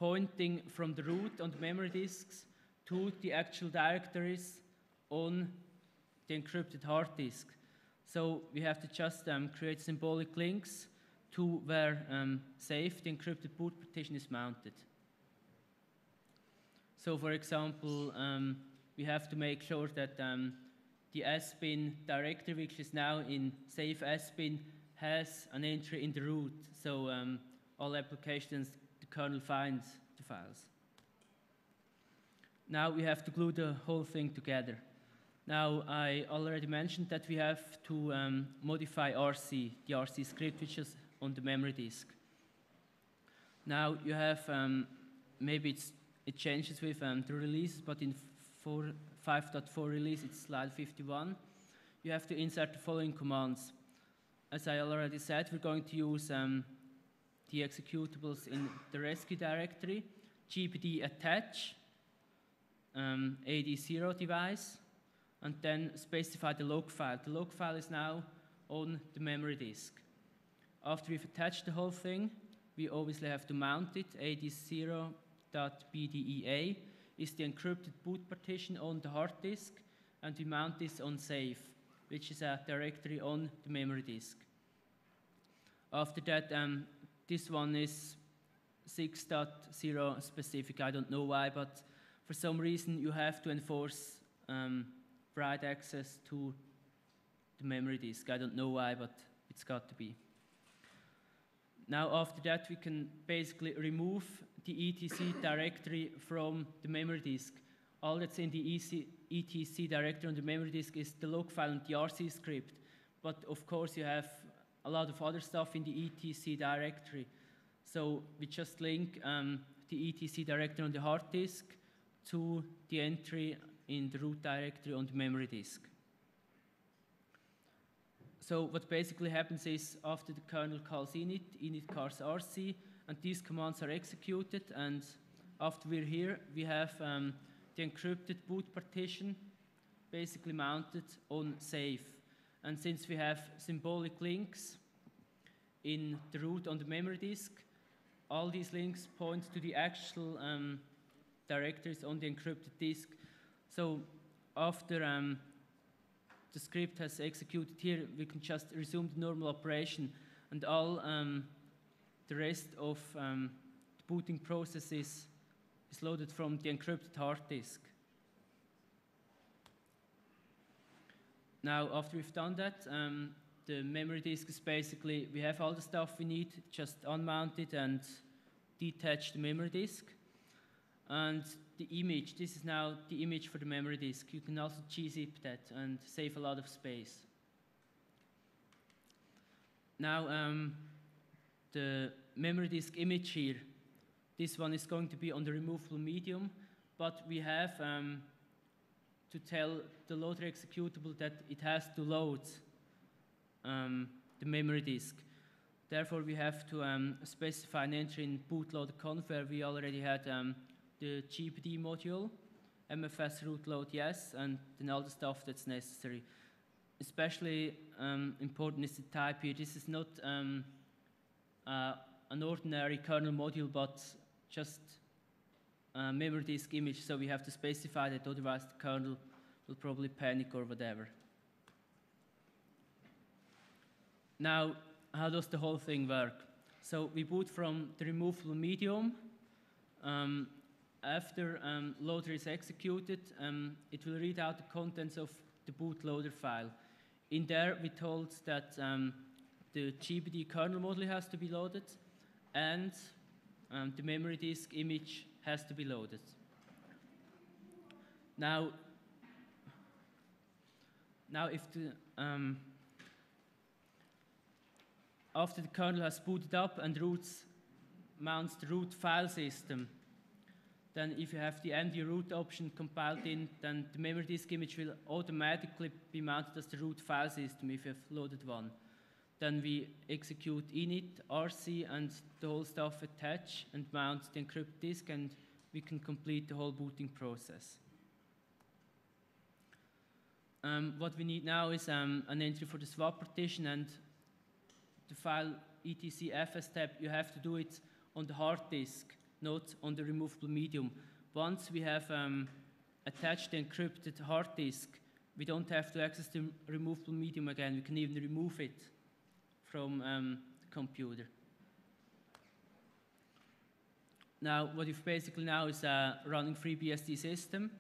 pointing from the root on the memory disks to the actual directories on the encrypted hard disk. So we have to just um, create symbolic links to where um, safe the encrypted boot partition is mounted. So for example, um, we have to make sure that um, the SBIN directory, which is now in safe SBIN, has an entry in the root. So um, all applications, kernel finds the files. Now we have to glue the whole thing together. Now, I already mentioned that we have to um, modify RC, the RC script which is on the memory disk. Now, you have, um, maybe it changes with um, the releases, but in 5.4 release, it's slide 51. You have to insert the following commands. As I already said, we're going to use um, the executables in the rescue directory, gbde attach, um, AD0 device, and then specify the log file. The log file is now on the memory disk. After we've attached the whole thing, we obviously have to mount it. AD0.bdea is the encrypted boot partition on the hard disk, and we mount this on safe, which is a directory on the memory disk. After that, um, this one is 6.0 specific. I don't know why, but for some reason you have to enforce um, write access to the memory disk. I don't know why, but it's got to be. Now, after that, we can basically remove the etc directory from the memory disk. All that's in the EC, etc directory on the memory disk is the log file and the RC script. But of course, you have a lot of other stuff in the etc directory. So we just link um, the etc directory on the hard disk to the entry in the root directory on the memory disk. So what basically happens is after the kernel calls init, init calls rc, and these commands are executed, and after we're here, we have um, the encrypted boot partition basically mounted on safe. And since we have symbolic links in the root on the memory disk, all these links point to the actual um, directories on the encrypted disk so after um, the script has executed here, we can just resume the normal operation and all um, the rest of um, the booting process is, is loaded from the encrypted hard disk. Now, after we've done that, um, the memory disk is basically, we have all the stuff we need, just unmount it and detach the memory disk. And the image, this is now the image for the memory disk. You can also gzip that and save a lot of space. Now, um, the memory disk image here, this one is going to be on the removable medium, but we have um, to tell the loader executable that it has to load um, the memory disk. Therefore, we have to um, specify an entry in bootloader conf where we already had um, the GBDE module, MFS root load yes, and then all the stuff that's necessary. Especially um, important is the type here. This is not um, uh, an ordinary kernel module, but just a memory disk image, so we have to specify that, otherwise the kernel will probably panic or whatever. Now, how does the whole thing work? So we boot from the removable medium. Um, after um, loader is executed, um, it will read out the contents of the bootloader file. In there, we told that um, the GBDE kernel module has to be loaded and um, the memory disk image has to be loaded. Now, now if the, um, after the kernel has booted up and roots mounts the root file system, then if you have the MD root option compiled in, then the memory disk image will automatically be mounted as the root file system if you have loaded one. Then we execute init, rc, and the whole stuff attach and mount the encrypted disk, and we can complete the whole booting process. Um, what we need now is um, an entry for the swap partition and the file etc fs tab, you have to do it on the hard disk, not on the removable medium. Once we have um, attached the encrypted hard disk, we don't have to access the removable medium again. We can even remove it from um, computer. Now, what you've basically now is a running FreeBSD system.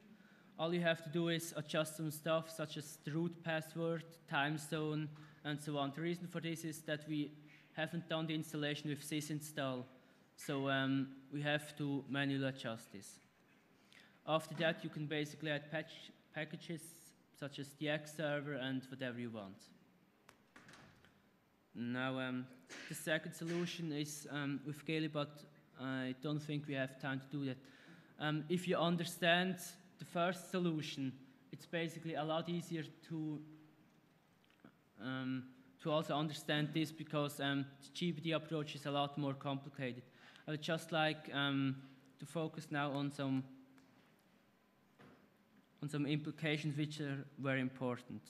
All you have to do is adjust some stuff, such as the root password, time zone, and so on. The reason for this is that we haven't done the installation with sysinstall. So um, we have to manually adjust this. After that, you can basically add patch packages such as the X server and whatever you want. Now, um, the second solution is um, with GELI, but I don't think we have time to do that. Um, if you understand the first solution, it's basically a lot easier to um, to also understand this because um, the GBDE approach is a lot more complicated. I would just like um, to focus now on some on some implications which are very important.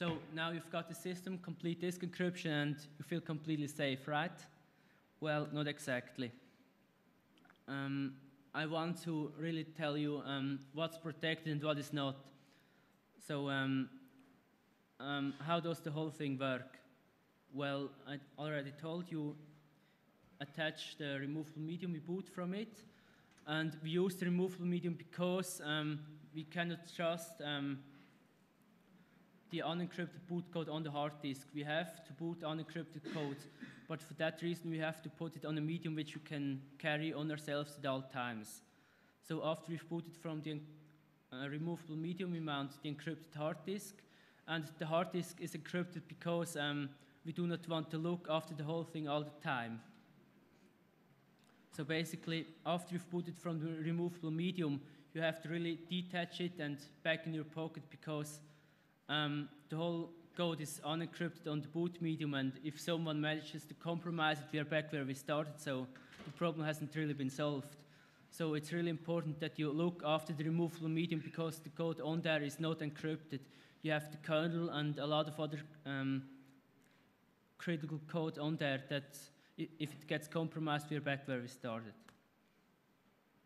So now you've got the system, complete disk encryption, and you feel completely safe, right? Well, not exactly. Um, I want to really tell you um, what's protected and what is not. So um, um, how does the whole thing work? Well, I already told you, attach the removable medium, we boot from it. And we use the removable medium because um, we cannot trust um, the unencrypted boot code on the hard disk. We have to boot unencrypted code but for that reason we have to put it on a medium which we can carry on ourselves at all times. So after we've booted from the uh, removable medium, we mount the encrypted hard disk, and the hard disk is encrypted because um, we do not want to look after the whole thing all the time. So basically, after you've booted from the removable medium, you have to really detach it and back in your pocket because um, the whole code is unencrypted on the boot medium, and if someone manages to compromise it, we are back where we started, so the problem hasn't really been solved. So it's really important that you look after the removable medium because the code on there is not encrypted. You have the kernel and a lot of other um, critical code on there that if it gets compromised, we're back where we started.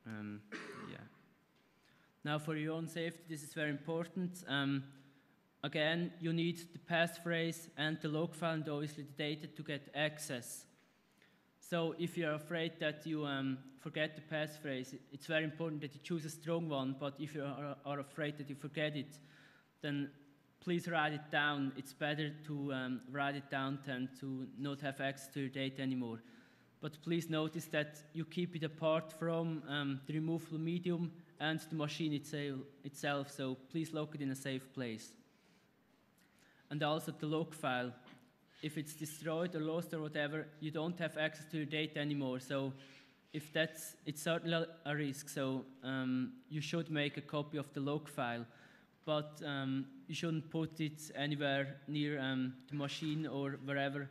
Um, yeah. Now for your own safety, this is very important. Um, Again, you need the passphrase and the log file and obviously the data to get access. So if you're afraid that you um, forget the passphrase, it's very important that you choose a strong one, but if you are, are, afraid that you forget it, then please write it down. It's better to um, write it down than to not have access to your data anymore. But please notice that you keep it apart from um, the removable medium and the machine itself, so please lock it in a safe place and also the log file. If it's destroyed or lost or whatever, you don't have access to your data anymore. So if that's, it's certainly a risk. So um, you should make a copy of the log file, but um, you shouldn't put it anywhere near um, the machine or wherever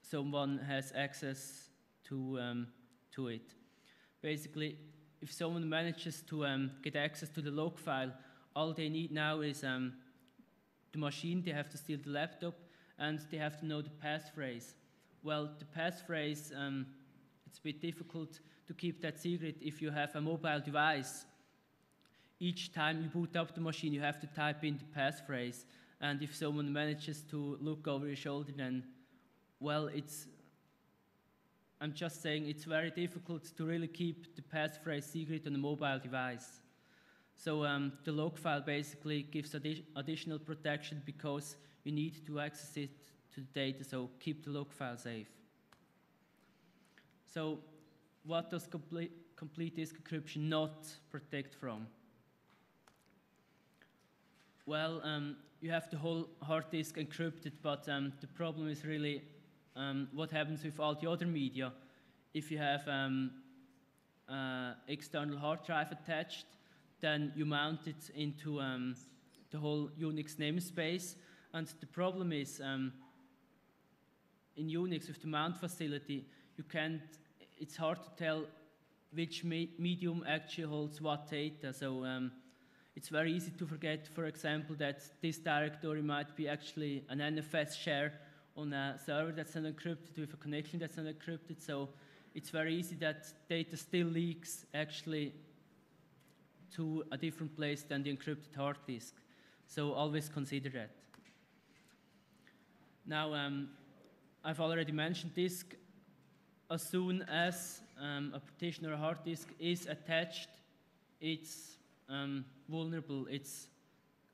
someone has access to, um, to it. Basically, if someone manages to um, get access to the log file, all they need now is um, the machine, they have to steal the laptop, and they have to know the passphrase. Well, the passphrase, um, it's a bit difficult to keep that secret if you have a mobile device. Each time you boot up the machine, you have to type in the passphrase. And if someone manages to look over your shoulder, then, well, it's, I'm just saying it's very difficult to really keep the passphrase secret on a mobile device. So um, the log file basically gives addi additional protection because you need to access it to the data, so keep the log file safe. So what does complete, complete disk encryption not protect from? Well, um, you have the whole hard disk encrypted, but um, the problem is really um, what happens with all the other media. If you have um, uh, external hard drive attached, then you mount it into um, the whole Unix namespace. And the problem is, um, in Unix with the mount facility, you can't, it's hard to tell which me medium actually holds what data. So um, it's very easy to forget, for example, that this directory might be actually an NFS share on a server that's not encrypted with a connection that's not encrypted. So it's very easy that data still leaks actually to a different place than the encrypted hard disk. So always consider that. Now, um, I've already mentioned disk. As soon as um, a partition or a hard disk is attached, it's um, vulnerable. It's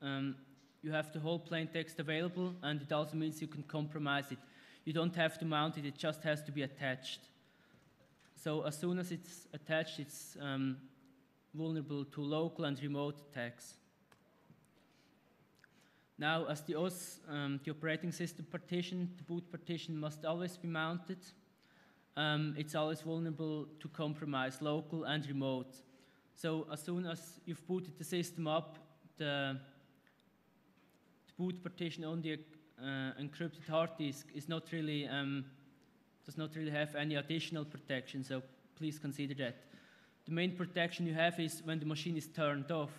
um, you have the whole plain text available, and it also means you can compromise it. You don't have to mount it; it just has to be attached. So as soon as it's attached, it's um, vulnerable to local and remote attacks. Now, as the OS, um, the operating system partition, the boot partition must always be mounted. Um, it's always vulnerable to compromise, local and remote. So as soon as you've booted the system up, the, the boot partition on the uh, encrypted hard disk is not really um, does not really have any additional protection. So please consider that. The main protection you have is when the machine is turned off.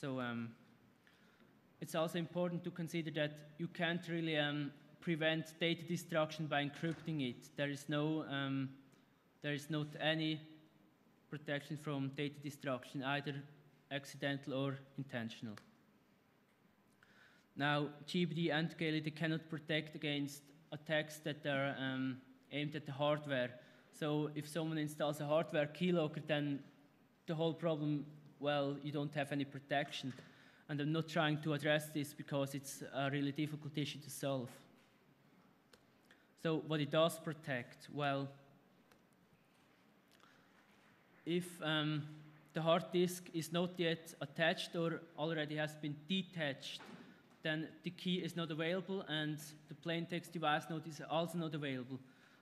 So um, it's also important to consider that you can't really um, prevent data destruction by encrypting it. There is no, um, there is not any protection from data destruction, either accidental or intentional. Now, GBDE and GELI, they cannot protect against attacks that are um, aimed at the hardware. So if someone installs a hardware keylogger, then the whole problem, well, you don't have any protection. And I'm not trying to address this because it's a really difficult issue to solve. So what it does protect, well, if um, the hard disk is not yet attached or already has been detached, then the key is not available and the plain text device node is also not available.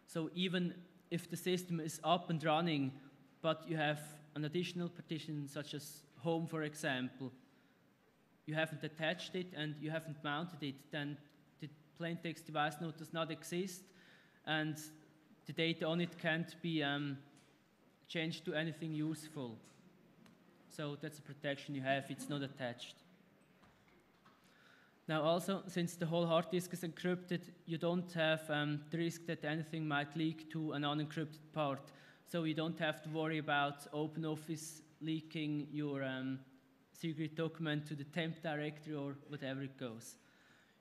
So even if the system is up and running, but you have an additional partition such as home, for example, you haven't attached it and you haven't mounted it, then the plain text device node does not exist and the data on it can't be um, changed to anything useful. So that's a protection you have, it's not attached. Now also, since the whole hard disk is encrypted, you don't have um, the risk that anything might leak to an unencrypted part. So you don't have to worry about OpenOffice leaking your um, secret document to the temp directory or whatever it goes.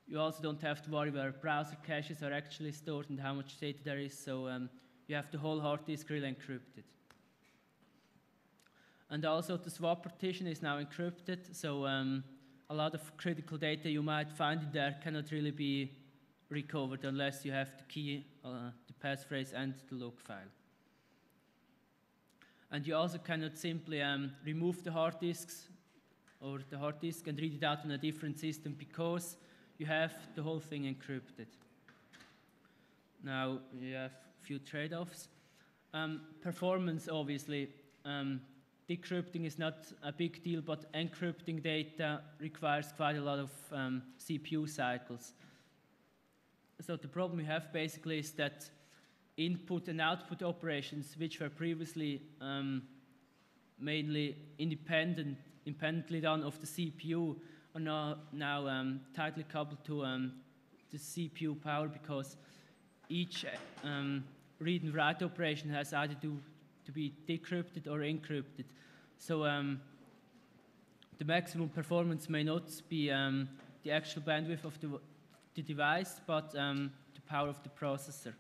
You also don't have to worry where browser caches are actually stored and how much data there is, so um, you have the whole hard disk really encrypted. And also the swap partition is now encrypted, so um, a lot of critical data you might find in there cannot really be recovered unless you have the key, uh, the passphrase, and the log file. And you also cannot simply um, remove the hard disks or the hard disk and read it out on a different system because you have the whole thing encrypted. Now you have a few trade-offs. Um, performance, obviously, um, decrypting is not a big deal, but encrypting data requires quite a lot of um, CPU cycles. So the problem we have basically is that input and output operations, which were previously um, mainly independent independently done of the CPU are now, now um, tightly coupled to um, the CPU power because each um, read and write operation has either to, to be decrypted or encrypted. So um, the maximum performance may not be um, the actual bandwidth of the, the device, but um, the power of the processor.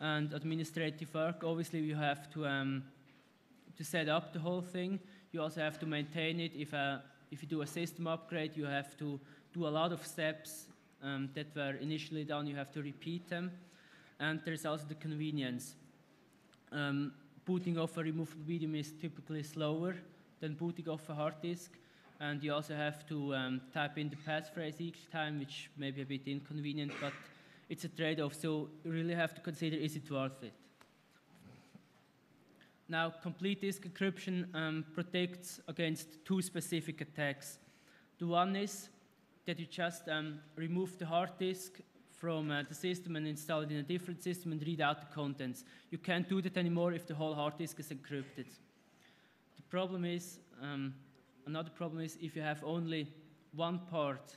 And administrative work, obviously you have to, to set up the whole thing. You also have to maintain it. If, uh, if you do a system upgrade, you have to do a lot of steps um, that were initially done. You have to repeat them. And there's also the convenience. Um, booting off a removable medium is typically slower than booting off a hard disk. and you also have to um, type in the passphrase each time, which may be a bit inconvenient, but it's a trade-off, so you really have to consider is it worth it. Now, complete disk encryption um, protects against two specific attacks. The one is that you just um, remove the hard disk from uh, the system and install it in a different system and read out the contents. You can't do that anymore if the whole hard disk is encrypted. The problem is, um, another problem is if you have only one part,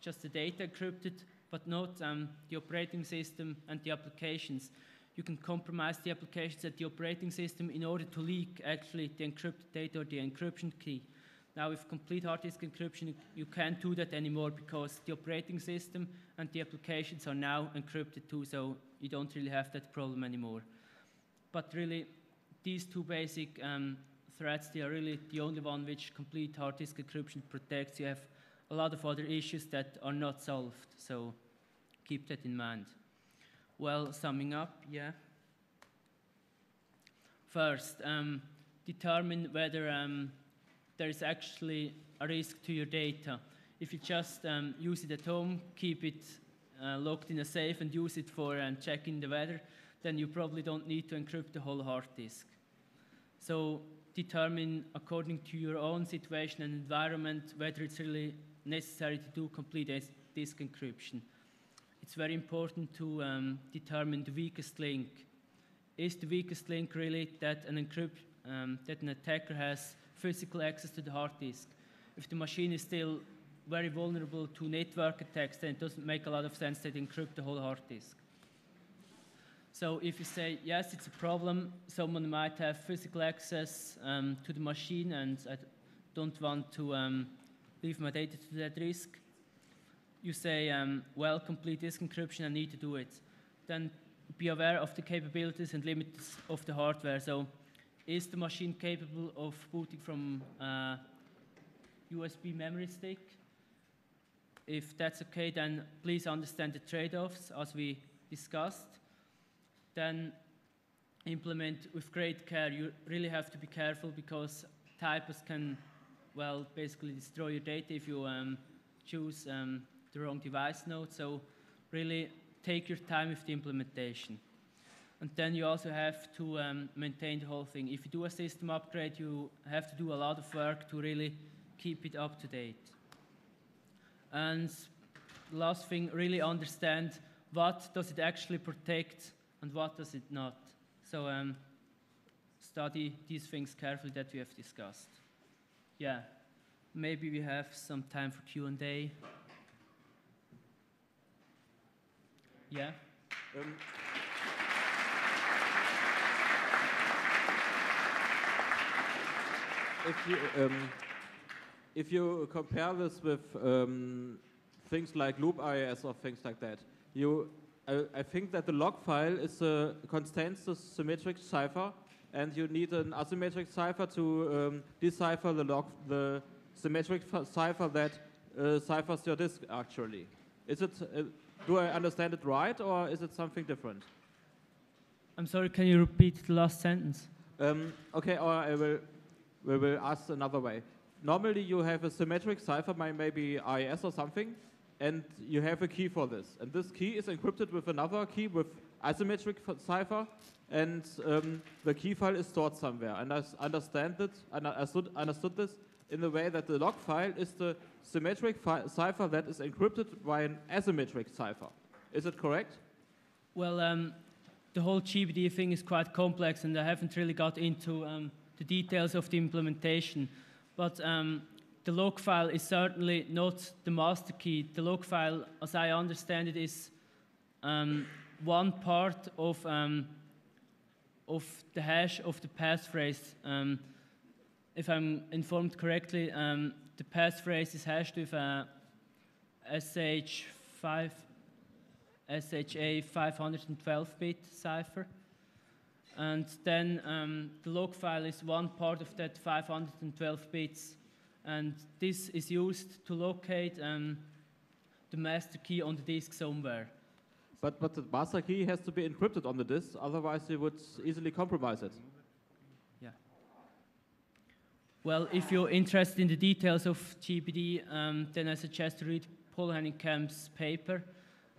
just the data encrypted, but not um, the operating system and the applications. You can compromise the applications at the operating system in order to leak actually the encrypted data or the encryption key. Now with complete hard disk encryption, you can't do that anymore because the operating system and the applications are now encrypted too, so you don't really have that problem anymore. But really, these two basic um, threats, they are really the only one which complete hard disk encryption protects. You have a lot of other issues that are not solved, so keep that in mind. Well, summing up, yeah. First, um, determine whether um, there is actually a risk to your data. If you just um, use it at home, keep it uh, locked in a safe and use it for um, checking the weather, then you probably don't need to encrypt the whole hard disk. So determine according to your own situation and environment whether it's really necessary to do complete disk encryption. It's very important to um, determine the weakest link. Is the weakest link really that an, encrypt, um, that an attacker has physical access to the hard disk. If the machine is still very vulnerable to network attacks, then it doesn't make a lot of sense to encrypt the whole hard disk. So if you say, yes, it's a problem, someone might have physical access um, to the machine and I don't want to um, leave my data to that risk, you say, um, well, complete disk encryption, I need to do it. Then be aware of the capabilities and limits of the hardware. So is the machine capable of booting from a USB memory stick? If that's okay, then please understand the trade-offs as we discussed. Then implement with great care. You really have to be careful because typers can, well, basically destroy your data if you um, choose um, the wrong device node. So really take your time with the implementation. And then you also have to um, maintain the whole thing. If you do a system upgrade, you have to do a lot of work to really keep it up to date. And last thing, really understand what does it actually protect and what does it not. So um, study these things carefully that we have discussed. Yeah, maybe we have some time for Q&A. Yeah? Um. if you um, if you compare this with um, things like Loop loop-AES or things like that, you I, I, think that the log file is a contains the symmetric cipher, and you need an asymmetric cipher to um, decipher the log the symmetric cipher that uh, ciphers your disk actually. Is it? Uh, do I understand it right, or is it something different? I'm sorry. Can you repeat the last sentence? Um, okay, or I will we will ask another way. Normally you have a symmetric cipher, maybe AES or something, and you have a key for this. And this key is encrypted with another key with asymmetric cipher, and um, the key file is stored somewhere. And I understand it, and I understood this in the way that the log file is the symmetric cipher that is encrypted by an asymmetric cipher. Is it correct? Well, um, the whole GBDE thing is quite complex, and I haven't really got into um, the details of the implementation. But um, the log file is certainly not the master key. The log file, as I understand it, is um, one part of, um, of the hash of the passphrase. Um, if I'm informed correctly, um, the passphrase is hashed with a SH5, SHA 512-bit cipher. And then um, the log file is one part of that 512 bits. And this is used to locate um, the master key on the disk somewhere. But, but the master key has to be encrypted on the disk, otherwise you would easily compromise it. Yeah. Well, if you're interested in the details of GBDE, um, then I suggest to read Poul-Henning Kamp's paper.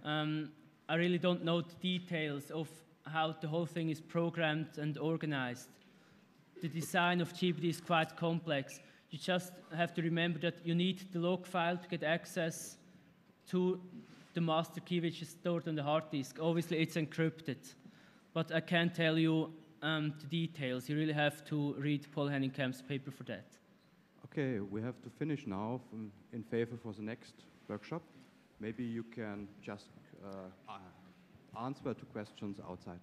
Um, I really don't know the details of how the whole thing is programmed and organized. The design of GBDE is quite complex. You just have to remember that you need the log file to get access to the master key which is stored on the hard disk. Obviously, it's encrypted, but I can't tell you um, the details. You really have to read Poul-Henning Kamp's paper for that. Okay, we have to finish now from, in favor for the next workshop. Maybe you can just uh, answer to questions outside.